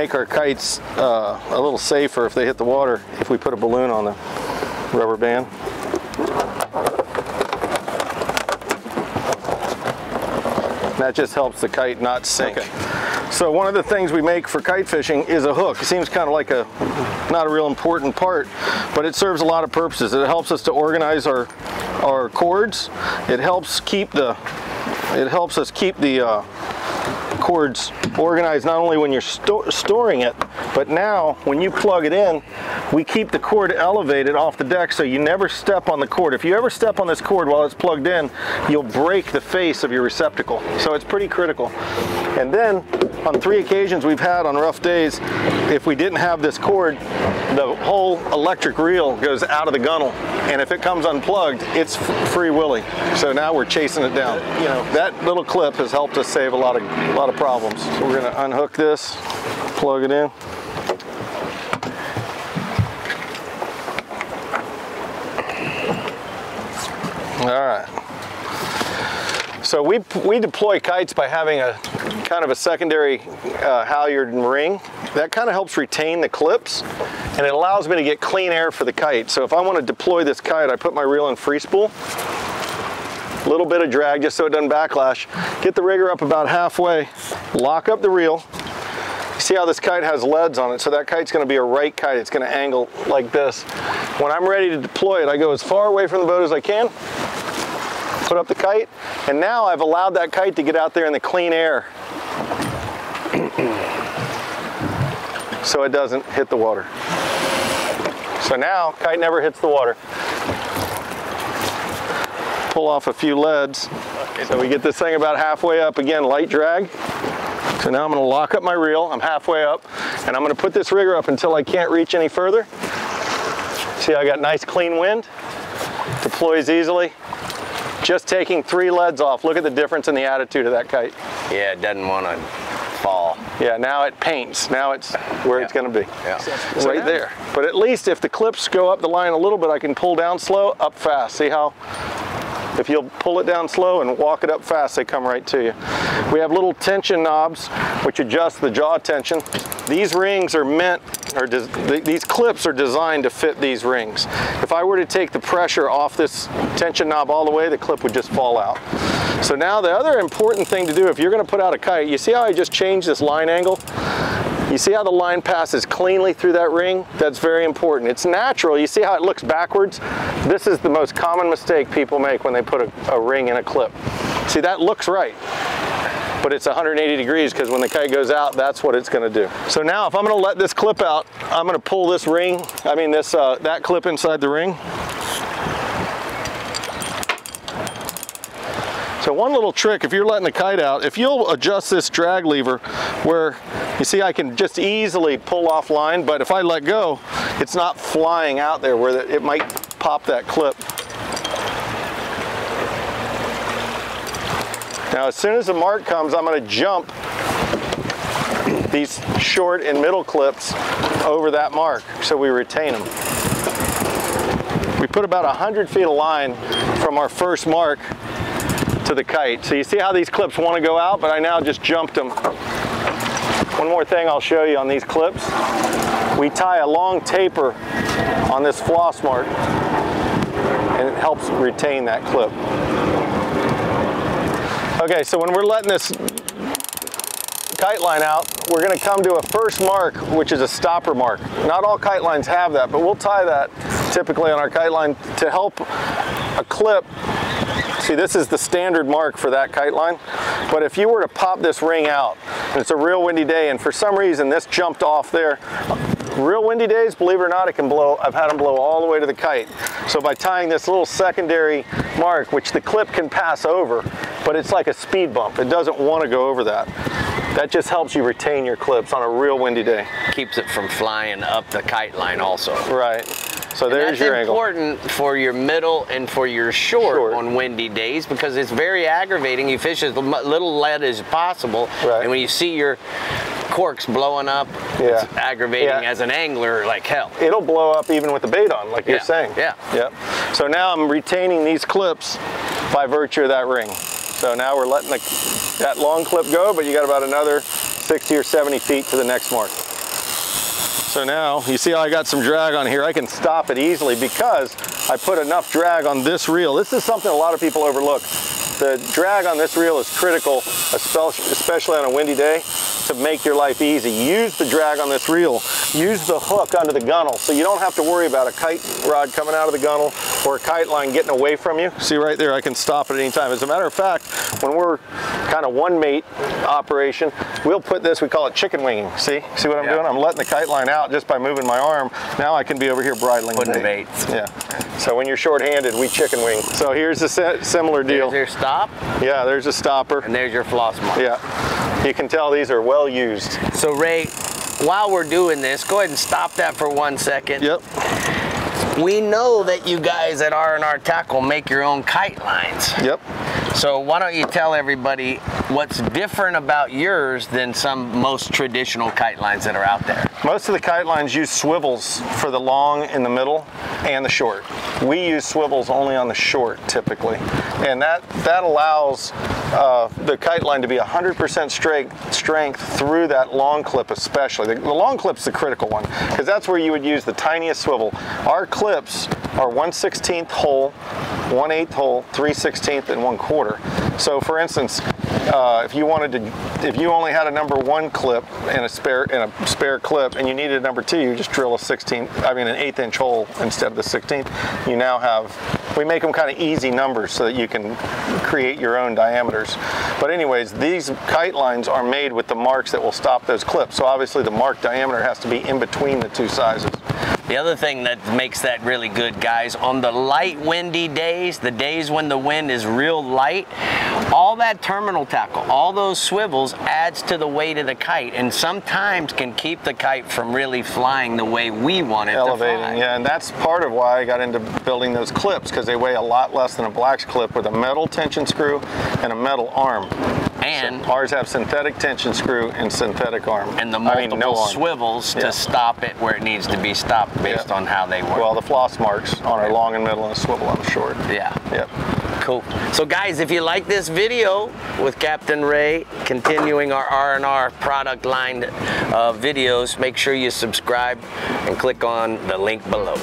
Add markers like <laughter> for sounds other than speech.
make our kites uh, a little safer if they hit the water if we put a balloon on the rubber band. That just helps the kite not sink. Okay. So one of the things we make for kite fishing is a hook. It seems kind of like a not a real important part, but it serves a lot of purposes. It helps us to organize our our cords. It helps keep the it helps us keep the uh, cords organized not only when you're sto storing it, but now when you plug it in, we keep the cord elevated off the deck so you never step on the cord. If you ever step on this cord while it's plugged in, you'll break the face of your receptacle. So it's pretty critical. And then on three occasions we've had on rough days, if we didn't have this cord, the whole electric reel goes out of the gunnel. And if it comes unplugged, it's free willy. So now we're chasing it down. You know, that little clip has helped us save a lot of, a lot of problems. So we're gonna unhook this, plug it in. All right. So we, we deploy kites by having a kind of a secondary uh, halyard and ring. That kind of helps retain the clips and it allows me to get clean air for the kite. So if I want to deploy this kite, I put my reel in free spool, a little bit of drag just so it doesn't backlash, get the rigger up about halfway, lock up the reel, see how this kite has leads on it, so that kite's gonna be a right kite. It's gonna angle like this. When I'm ready to deploy it, I go as far away from the boat as I can, put up the kite, and now I've allowed that kite to get out there in the clean air <clears throat> so it doesn't hit the water. So now, kite never hits the water. Pull off a few leads. So we get this thing about halfway up. Again, light drag. So now I'm gonna lock up my reel. I'm halfway up, and I'm gonna put this rigger up until I can't reach any further. See, I got nice clean wind. Deploys easily. Just taking three leads off. Look at the difference in the attitude of that kite. Yeah, it doesn't want to fall. Yeah, now it paints. Now it's where yeah. it's going to be. Yeah. It's right there. But at least if the clips go up the line a little bit, I can pull down slow, up fast. See how if you'll pull it down slow and walk it up fast, they come right to you. We have little tension knobs which adjust the jaw tension. These rings are meant, or these clips are designed to fit these rings. If I were to take the pressure off this tension knob all the way, the clip would just fall out. So now the other important thing to do, if you're gonna put out a kite, you see how I just changed this line angle? You see how the line passes cleanly through that ring? That's very important. It's natural. You see how it looks backwards? This is the most common mistake people make when they put a, a ring in a clip. See, that looks right but it's 180 degrees because when the kite goes out, that's what it's going to do. So now if I'm going to let this clip out, I'm going to pull this ring, I mean this uh, that clip inside the ring. So one little trick, if you're letting the kite out, if you'll adjust this drag lever where you see I can just easily pull off line, but if I let go, it's not flying out there where it might pop that clip. Now as soon as the mark comes, I'm going to jump these short and middle clips over that mark so we retain them. We put about 100 feet of line from our first mark to the kite. So you see how these clips want to go out, but I now just jumped them. One more thing I'll show you on these clips. We tie a long taper on this floss mark and it helps retain that clip. Okay, so when we're letting this kite line out, we're gonna come to a first mark, which is a stopper mark. Not all kite lines have that, but we'll tie that typically on our kite line to help a clip See, this is the standard mark for that kite line. But if you were to pop this ring out, and it's a real windy day, and for some reason this jumped off there, real windy days, believe it or not, it can blow, I've had them blow all the way to the kite. So by tying this little secondary mark, which the clip can pass over, but it's like a speed bump. It doesn't want to go over that. That just helps you retain your clips on a real windy day. Keeps it from flying up the kite line also. Right. So and there's your angle. That's important for your middle and for your short, short, on windy days because it's very aggravating. You fish as little lead as possible, right. and when you see your corks blowing up, yeah. it's aggravating yeah. as an angler like hell. It'll blow up even with the bait on, like yeah. you're saying. Yeah. Yep. So now I'm retaining these clips by virtue of that ring. So now we're letting the, that long clip go, but you got about another 60 or 70 feet to the next mark. So now, you see how I got some drag on here? I can stop it easily because I put enough drag on this reel. This is something a lot of people overlook. The drag on this reel is critical, especially on a windy day, to make your life easy. Use the drag on this reel. Use the hook under the gunnel so you don't have to worry about a kite rod coming out of the gunnel or a kite line getting away from you. See right there, I can stop at any time. As a matter of fact, when we're kind of one mate operation, we'll put this, we call it chicken winging. See? See what I'm yeah. doing? I'm letting the kite line out just by moving my arm. Now I can be over here bridling Putting bait. baits. Yeah. So when you're short-handed, we chicken wing. So here's a similar deal. There's your stop. Yeah, there's a stopper. And there's your floss mark. Yeah. You can tell these are well used. So Ray, while we're doing this, go ahead and stop that for one second. Yep. We know that you guys at R&R Tackle make your own kite lines. Yep. So why don't you tell everybody what's different about yours than some most traditional kite lines that are out there? Most of the kite lines use swivels for the long in the middle and the short. We use swivels only on the short typically. And that, that allows uh, the kite line to be 100% strength, strength through that long clip especially. The, the long clip's the critical one because that's where you would use the tiniest swivel. Our clips are 1 16th hole, 1 8th hole, 3 16th, and 1 quarter. So for instance, uh, Uh, if you wanted to, if you only had a number one clip and a spare and a spare clip, and you needed a number two, you just drill a 16th, I mean an eighth inch hole instead of the 16th. You now have, we make them kind of easy numbers so that you can create your own diameters. But anyways, these kite lines are made with the marks that will stop those clips. So obviously the mark diameter has to be in between the two sizes. The other thing that makes that really good, guys, on the light windy days, the days when the wind is real light, all that terminal tackle, all those swivels adds to the weight of the kite and sometimes can keep the kite from really flying the way we want it Elevating, to fly. yeah, and that's part of why I got into building those clips because they weigh a lot less than a Black's clip with a metal tension screw and a metal arm. And so ours have synthetic tension screw and synthetic arm. And the multiple I mean, no swivels yeah. to stop it where it needs to be stopped based yep. on how they work. Well, the floss marks on our long and middle and a swivel on the short. Yeah. Yep. Cool. So guys, if you like this video with Captain Ray, continuing our R&R product line uh, videos, make sure you subscribe and click on the link below.